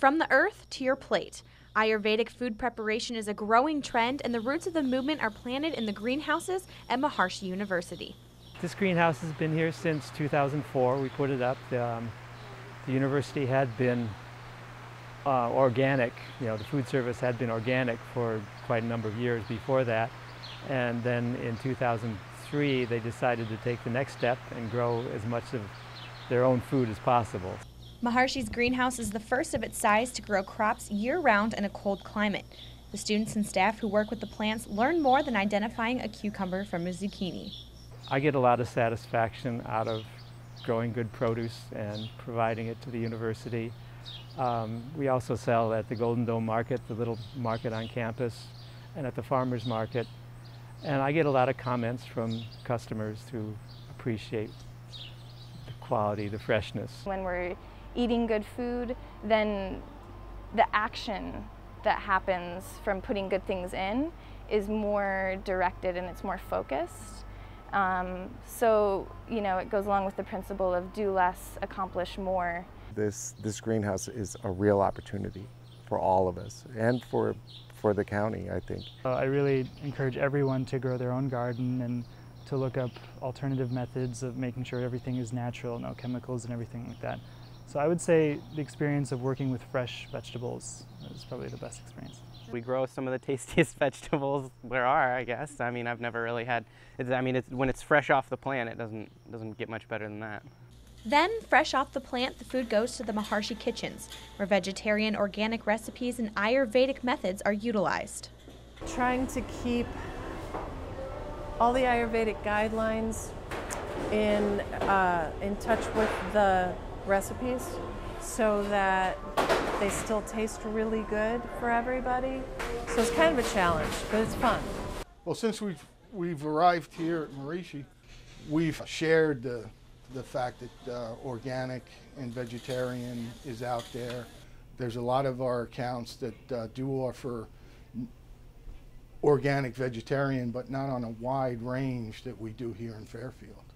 From the earth to your plate. Ayurvedic food preparation is a growing trend, and the roots of the movement are planted in the greenhouses at Maharishi University. This greenhouse has been here since 2004. We put it up. Um, the university had been uh, organic, you know, the food service had been organic for quite a number of years before that. And then in 2003, they decided to take the next step and grow as much of their own food as possible. Maharishi's greenhouse is the first of its size to grow crops year-round in a cold climate. The students and staff who work with the plants learn more than identifying a cucumber from a zucchini. I get a lot of satisfaction out of growing good produce and providing it to the university. Um, we also sell at the Golden Dome Market, the little market on campus, and at the farmers market. And I get a lot of comments from customers who appreciate the quality, the freshness. When we're eating good food, then the action that happens from putting good things in is more directed and it's more focused. Um, so, you know, it goes along with the principle of do less, accomplish more. This, this greenhouse is a real opportunity for all of us and for, for the county, I think. Uh, I really encourage everyone to grow their own garden and to look up alternative methods of making sure everything is natural, no chemicals and everything like that. So I would say the experience of working with fresh vegetables is probably the best experience. We grow some of the tastiest vegetables there are, I guess. I mean, I've never really had, I mean, it's, when it's fresh off the plant, it doesn't, doesn't get much better than that. Then, fresh off the plant, the food goes to the Maharishi kitchens, where vegetarian organic recipes and Ayurvedic methods are utilized. Trying to keep all the Ayurvedic guidelines in, uh, in touch with the recipes so that they still taste really good for everybody. So it's kind of a challenge, but it's fun. Well, since we've, we've arrived here at Maharishi, we've shared the, the fact that uh, organic and vegetarian is out there. There's a lot of our accounts that uh, do offer organic vegetarian, but not on a wide range that we do here in Fairfield.